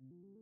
Mm-hmm.